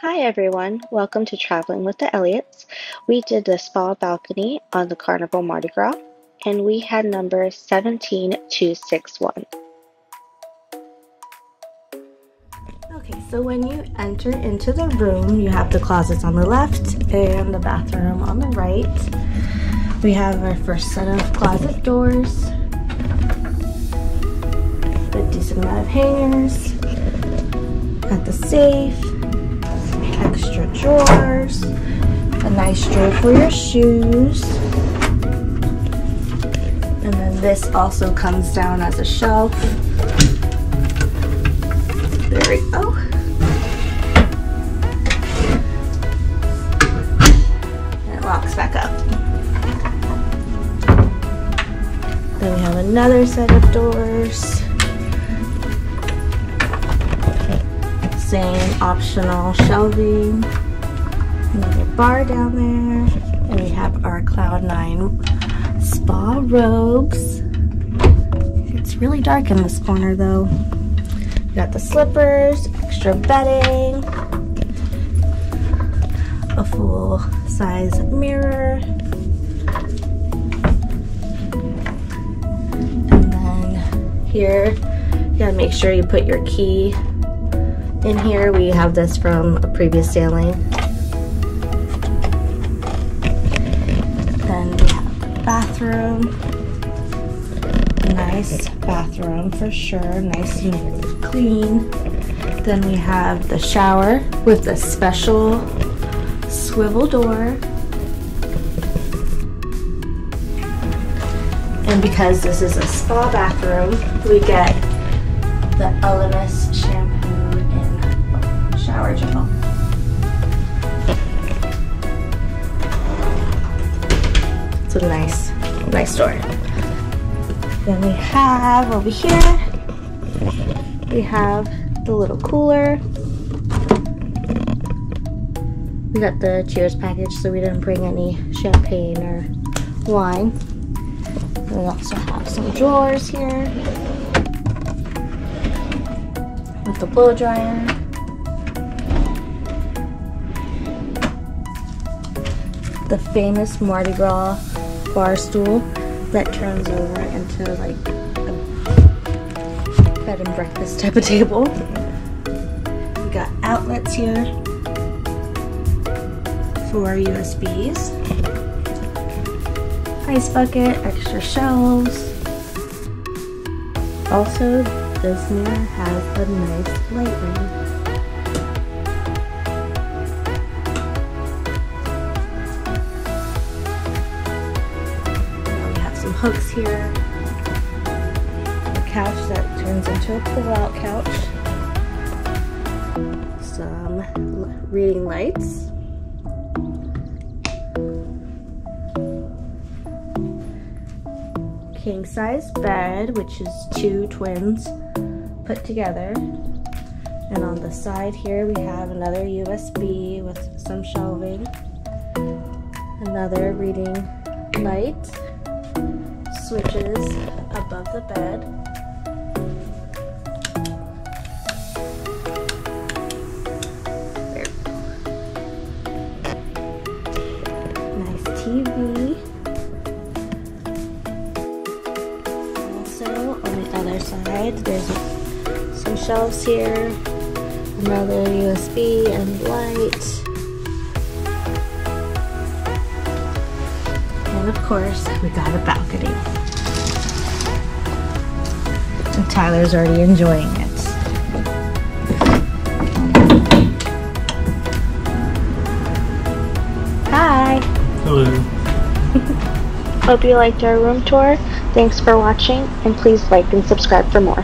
Hi everyone, welcome to Traveling with the Elliotts. We did the spa balcony on the Carnival Mardi Gras and we had number 17261. Okay, so when you enter into the room, you have the closets on the left and the bathroom on the right. We have our first set of closet doors, a decent amount of hangers, got the safe, extra drawers, a nice drawer for your shoes, and then this also comes down as a shelf. There we go. And it locks back up. Then we have another set of doors. Same optional shelving. Another bar down there. And we have our Cloud9 spa robes. It's really dark in this corner though. We got the slippers, extra bedding, a full size mirror, and then here you gotta make sure you put your key in here. We have this from a previous sailing. Then we have bathroom nice bathroom for sure, nice and clean. Then we have the shower with a special swivel door. And because this is a spa bathroom, we get the Elemis shampoo gel. It's a nice, nice door. Then we have over here, we have the little cooler. We got the cheers package so we didn't bring any champagne or wine. We also have some drawers here with the blow dryer. The famous Mardi Gras bar stool that turns over into like a bed and breakfast type of table. We got outlets here for USBs. Ice bucket, extra shelves. Also, this mirror has a nice light ring. Hooks here. A couch that turns into a pull-out couch. Some reading lights. King size bed, which is two twins put together. And on the side here we have another USB with some shelving. Another reading light switches above the bed. Nice TV. Also, on the other side, there's some shelves here, another USB and light. And of course, we got a balcony. And Tyler's already enjoying it. Hi! Hello. Hope you liked our room tour. Thanks for watching and please like and subscribe for more.